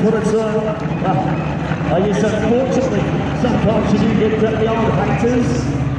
But it's, uh, uh, yes, unfortunately, sometimes you do get the old haters.